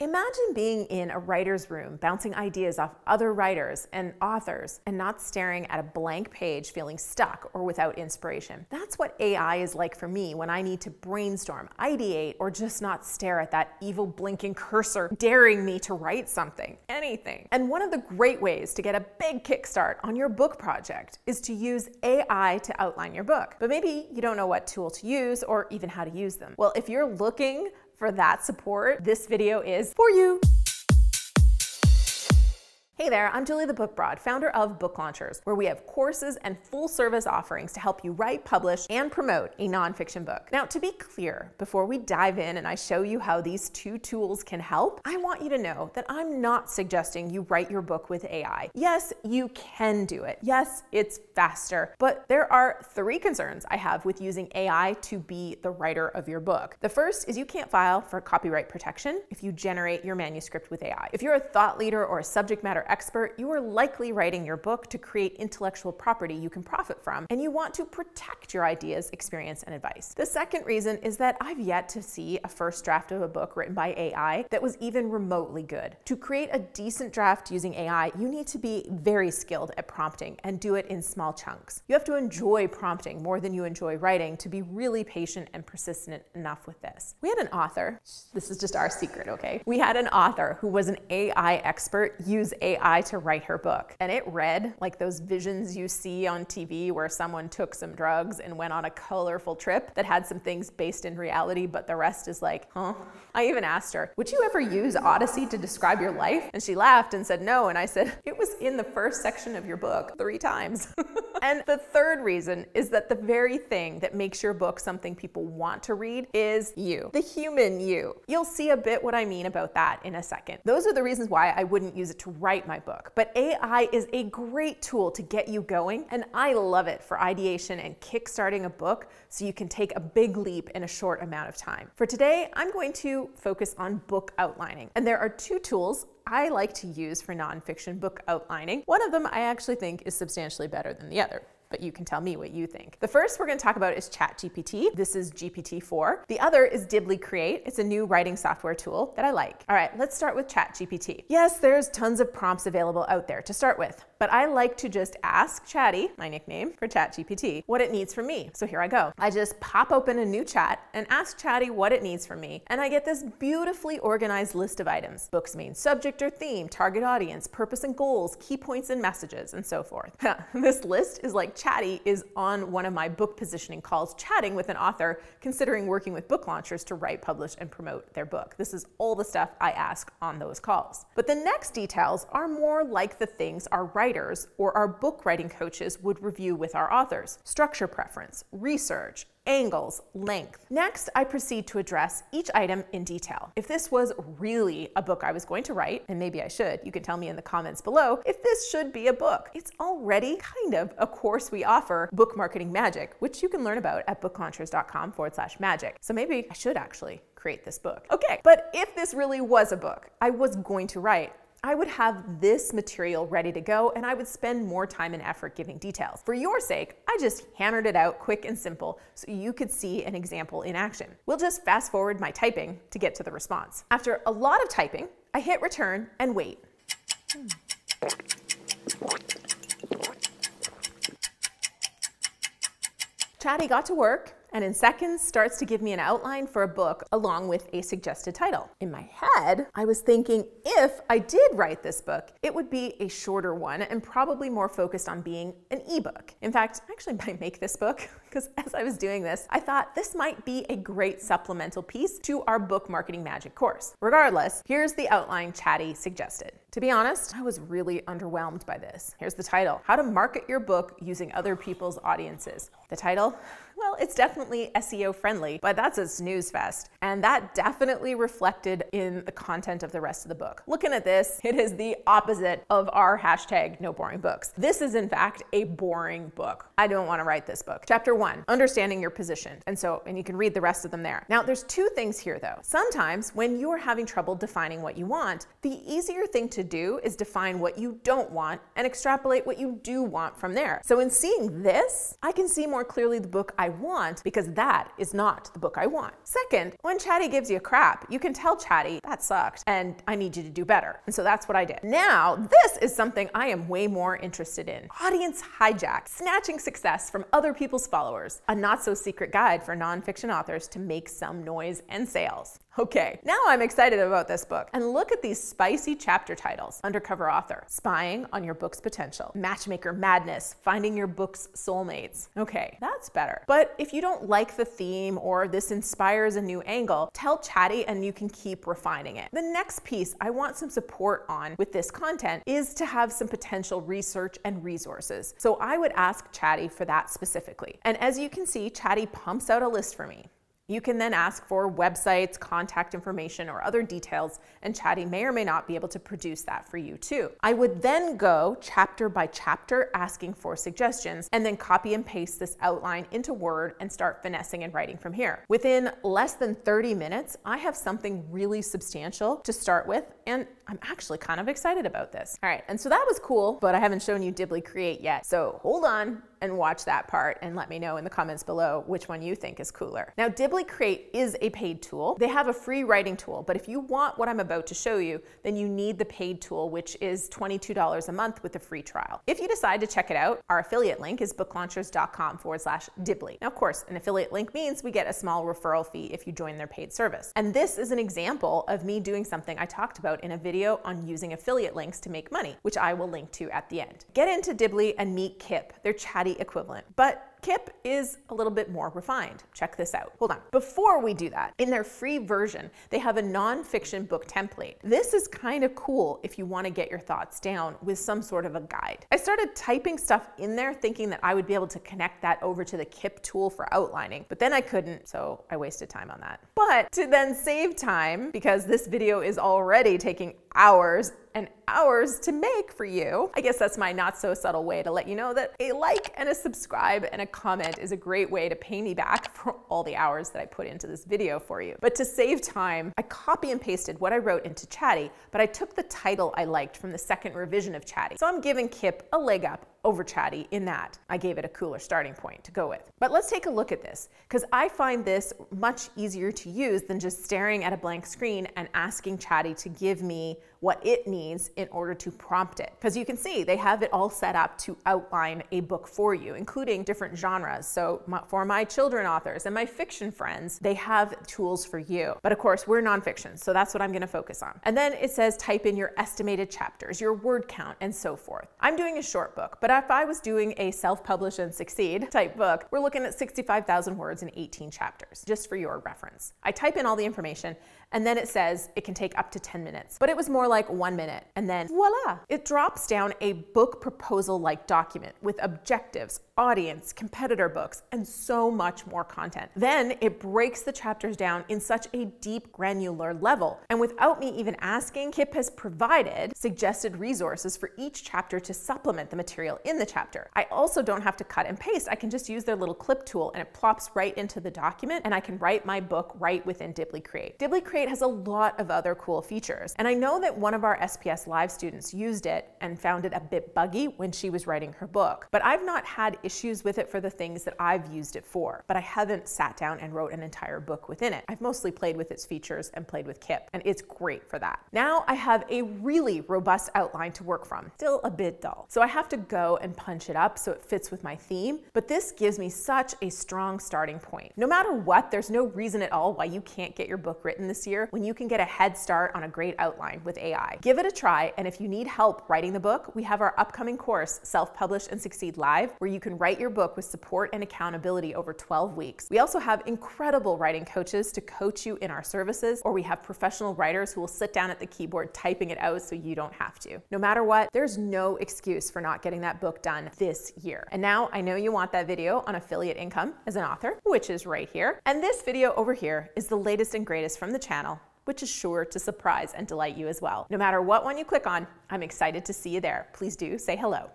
Imagine being in a writer's room, bouncing ideas off other writers and authors, and not staring at a blank page feeling stuck or without inspiration. That's what AI is like for me when I need to brainstorm, ideate, or just not stare at that evil blinking cursor daring me to write something, anything. And one of the great ways to get a big kickstart on your book project is to use AI to outline your book. But maybe you don't know what tool to use or even how to use them. Well, if you're looking for that support, this video is for you. Hey there, I'm Julie the Book Broad, founder of Book Launchers, where we have courses and full service offerings to help you write, publish, and promote a nonfiction book. Now, to be clear, before we dive in and I show you how these two tools can help, I want you to know that I'm not suggesting you write your book with AI. Yes, you can do it. Yes, it's faster, but there are three concerns I have with using AI to be the writer of your book. The first is you can't file for copyright protection if you generate your manuscript with AI. If you're a thought leader or a subject matter expert, you are likely writing your book to create intellectual property you can profit from, and you want to protect your ideas, experience, and advice. The second reason is that I've yet to see a first draft of a book written by AI that was even remotely good. To create a decent draft using AI, you need to be very skilled at prompting and do it in small chunks. You have to enjoy prompting more than you enjoy writing to be really patient and persistent enough with this. We had an author, this is just our secret, okay? We had an author who was an AI expert use AI AI to write her book. And it read like those visions you see on TV where someone took some drugs and went on a colorful trip that had some things based in reality, but the rest is like, huh? I even asked her, would you ever use Odyssey to describe your life? And she laughed and said no. And I said, it was in the first section of your book three times. and the third reason is that the very thing that makes your book something people want to read is you, the human you. You'll see a bit what I mean about that in a second. Those are the reasons why I wouldn't use it to write my book. But AI is a great tool to get you going, and I love it for ideation and kickstarting a book so you can take a big leap in a short amount of time. For today, I'm going to focus on book outlining. And there are two tools I like to use for nonfiction book outlining. One of them I actually think is substantially better than the other but you can tell me what you think. The first we're gonna talk about is ChatGPT. This is GPT-4. The other is Dibbly Create. It's a new writing software tool that I like. All right, let's start with ChatGPT. Yes, there's tons of prompts available out there to start with, but I like to just ask Chatty, my nickname for ChatGPT, what it needs from me. So here I go. I just pop open a new chat and ask Chatty what it needs from me, and I get this beautifully organized list of items. Book's main subject or theme, target audience, purpose and goals, key points and messages, and so forth. this list is like Chatty is on one of my book positioning calls, chatting with an author considering working with book launchers to write, publish, and promote their book. This is all the stuff I ask on those calls. But the next details are more like the things our writers or our book writing coaches would review with our authors structure preference, research, angles, length. Next, I proceed to address each item in detail. If this was really a book I was going to write, and maybe I should, you can tell me in the comments below if this should be a book. It's already kind of a course we offer, Book Marketing Magic, which you can learn about at booklaunchers.com forward slash magic. So maybe I should actually create this book. Okay, but if this really was a book I was going to write, I would have this material ready to go and I would spend more time and effort giving details. For your sake, I just hammered it out quick and simple so you could see an example in action. We'll just fast forward my typing to get to the response. After a lot of typing, I hit return and wait. Chatty got to work and in seconds starts to give me an outline for a book along with a suggested title. In my head, I was thinking if I did write this book, it would be a shorter one and probably more focused on being an ebook. In fact, I actually might make this book because as I was doing this, I thought this might be a great supplemental piece to our book marketing magic course. Regardless, here's the outline Chatty suggested. To be honest, I was really underwhelmed by this. Here's the title How to Market Your Book Using Other People's Audiences. The title? Well, it's definitely SEO friendly, but that's a snooze fest. And that definitely reflected in the content of the rest of the book. Looking at this, it is the opposite of our hashtag no boring books. This is in fact a boring book. I don't want to write this book. Chapter one, understanding your position. And so, and you can read the rest of them there. Now, there's two things here though. Sometimes when you're having trouble defining what you want, the easier thing to do is define what you don't want and extrapolate what you do want from there. So in seeing this, I can see more clearly the book I I want because that is not the book I want. Second, when Chatty gives you a crap, you can tell Chatty, that sucked, and I need you to do better. And so that's what I did. Now, this is something I am way more interested in. Audience hijack, snatching success from other people's followers, a not so secret guide for nonfiction authors to make some noise and sales. Okay, now I'm excited about this book. And look at these spicy chapter titles Undercover Author, Spying on Your Book's Potential, Matchmaker Madness, Finding Your Book's Soulmates. Okay, that's better. But if you don't like the theme or this inspires a new angle, tell Chatty and you can keep refining it. The next piece I want some support on with this content is to have some potential research and resources. So I would ask Chatty for that specifically. And as you can see, Chatty pumps out a list for me. You can then ask for websites, contact information, or other details, and Chatty may or may not be able to produce that for you too. I would then go chapter by chapter asking for suggestions, and then copy and paste this outline into Word and start finessing and writing from here. Within less than 30 minutes, I have something really substantial to start with, and I'm actually kind of excited about this. All right, and so that was cool, but I haven't shown you Dibbly Create yet. So hold on and watch that part and let me know in the comments below which one you think is cooler. Now, Dibbly Create is a paid tool. They have a free writing tool, but if you want what I'm about to show you, then you need the paid tool, which is $22 a month with a free trial. If you decide to check it out, our affiliate link is booklaunchers.com forward slash Dibbly. Now, of course, an affiliate link means we get a small referral fee if you join their paid service. And this is an example of me doing something I talked about in a video on using affiliate links to make money, which I will link to at the end. Get into Dibbly and meet Kip, their chatty equivalent. But Kip is a little bit more refined. Check this out. Hold on. Before we do that, in their free version, they have a nonfiction book template. This is kind of cool if you want to get your thoughts down with some sort of a guide. I started typing stuff in there thinking that I would be able to connect that over to the Kip tool for outlining, but then I couldn't, so I wasted time on that. But to then save time, because this video is already taking hours and hours to make for you. I guess that's my not so subtle way to let you know that a like and a subscribe and a comment is a great way to pay me back for all the hours that I put into this video for you. But to save time, I copy and pasted what I wrote into Chatty, but I took the title I liked from the second revision of Chatty. So I'm giving Kip a leg up over Chatty in that I gave it a cooler starting point to go with. But let's take a look at this because I find this much easier to use than just staring at a blank screen and asking Chatty to give me what it needs in order to prompt it. Because you can see they have it all set up to outline a book for you, including different genres. So for my children authors and my fiction friends, they have tools for you. But of course, we're nonfiction, so that's what I'm gonna focus on. And then it says type in your estimated chapters, your word count, and so forth. I'm doing a short book, but if I was doing a self-publish and succeed type book, we're looking at 65,000 words in 18 chapters, just for your reference. I type in all the information and then it says it can take up to 10 minutes, but it was more like one minute. And then voila, it drops down a book proposal like document with objectives, audience, competitor books, and so much more content. Then it breaks the chapters down in such a deep granular level. And without me even asking, Kip has provided suggested resources for each chapter to supplement the material in the chapter. I also don't have to cut and paste. I can just use their little clip tool and it plops right into the document and I can write my book right within Dibbly Create. Dibbly Create has a lot of other cool features. And I know that one of our SPS Live students used it and found it a bit buggy when she was writing her book. But I've not had issues with it for the things that I've used it for, but I haven't sat down and wrote an entire book within it. I've mostly played with its features and played with Kip, and it's great for that. Now I have a really robust outline to work from, still a bit dull. So I have to go and punch it up so it fits with my theme, but this gives me such a strong starting point. No matter what, there's no reason at all why you can't get your book written this when you can get a head start on a great outline with AI. Give it a try, and if you need help writing the book, we have our upcoming course, Self-Publish and Succeed Live, where you can write your book with support and accountability over 12 weeks. We also have incredible writing coaches to coach you in our services, or we have professional writers who will sit down at the keyboard typing it out so you don't have to. No matter what, there's no excuse for not getting that book done this year. And now I know you want that video on affiliate income as an author, which is right here. And this video over here is the latest and greatest from the channel which is sure to surprise and delight you as well. No matter what one you click on, I'm excited to see you there. Please do say hello.